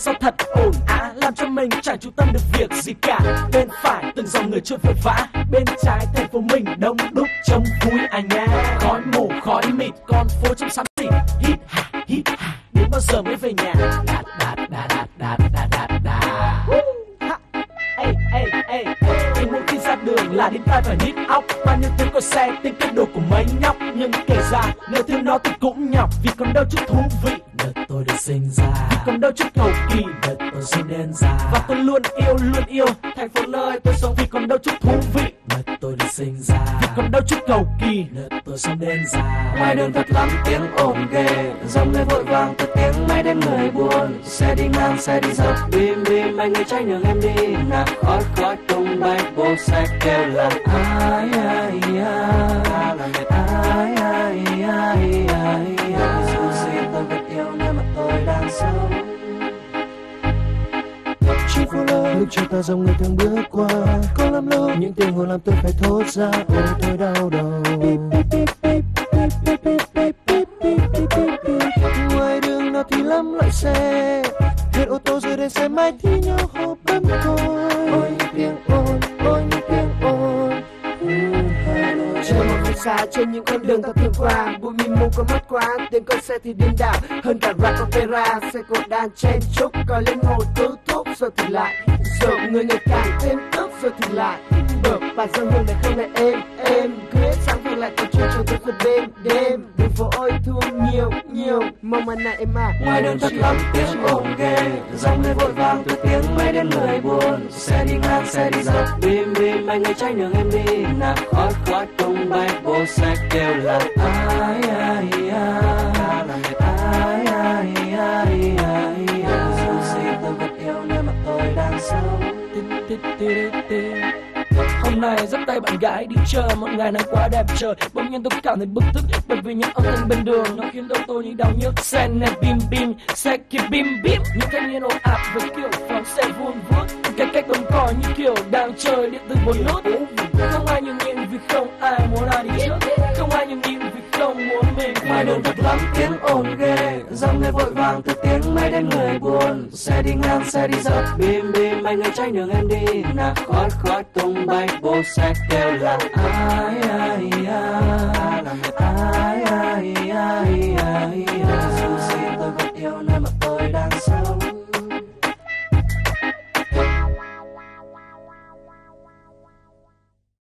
sao thật. Ồn á Làm cho mình chẳng chú tâm được việc gì cả. Bên phải từng dòng người trôi vội vã Bên trái thành phố mình đông đúc trông vui à nha Khói mù khói mịt con phố trong xám xịt. Hít hà hít hà Đến bao giờ mới về nhà. Đạt đạt đạt đạt đạt đạt đạt đạt Ê, ê, ê, thì mỗi khi ra đường là đến tai phải nhít óc. Bao nhiêu tiếng còi xe tiếng kích đồ của mấy nhóc. Nhưng kể ra nếu thiếu nó thì cũng nhọc. Vì còn đâu chút thú vị sinh ra. Còn đâu chút cầu kỳ đợt tôi sinh đến già và tôi luôn yêu luôn yêu thành phố nơi tôi sống. Vì còn đâu chút thú vị đợt tôi được sinh ra. Vì còn đâu chút cầu kỳ đợt tôi sống đến già ngoài đường thật lắm tiếng ồn ghê. Dòng người vội vàng từ tiếng máy đến người buồn. Xe đi ngang xe đi dọc. Bim bim anh người tránh đường em đi. Nạt khói khói tung bay bố xe kêu là ai lúc cho ta dòng người thường bước qua Có lắm lúc những tiếng hồn làm tôi phải thốt ra Ôi tôi đau đầu. Ngoài đường nào thì lắm loại xe Hết ô tô rồi đến xe máy thì nhau họ bấm thôi Ôi tiếng ồn, ôi một phút xa trên những con đường ta thường qua. Bụi mịn mù có mất quá, Tiếng con xe thì điên đảo. Hơn cả rap opera, Xe cộ đang chen chúc. Coi lên hồ tứ thúc Rồi thì lại. Rồi người ngày càng thêm tức Rồi thì lại. Bờ và dân hương này không lại êm Êm Cứ hết sáng về lại còn chưa cho tới vượt đêm Đêm nhiều Mong mà này em à ngoài đường thật lắm tiếng ồn ghê. Dòng người vội vàng từ tiếng máy đến người buồn. Xe đi ngang xe đi dọc. Bim bim anh người tránh đường em đi. Nạt khói khói tung bay bố xe kêu là ai ai ai ai ai ai ai dù gì tôi vẫn yêu nơi mà tôi đang sống Hôm nay dắt tay bạn gái đi chơi Một ngày nắng quá đẹp trời, Bỗng nhiên tôi cảm thấy bực tức. Bởi vì những âm thanh bên đường Nó khiến đầu tôi như đau nhức. Xe nẹt bim bim, Xe kia bim bim Những thanh niên ồn ạt với kiểu phóng xe vuông vuốt. Cái cách bấm còi như kiểu đang chơi điện tử một nốt Không ai nhường nhịn vì không ai muốn ai đi trước. Không ai nhường nhịn ngoài đường thật lắm, tiếng ồn ghê. Dòng người vội vàng từ tiếng máy đến người buồn. Xe đi ngang, xe đi dọc. Bim bim anh người tránh đường em đi. Nạt khói khói tung bay, bố xe kêu là ai ai ai ai.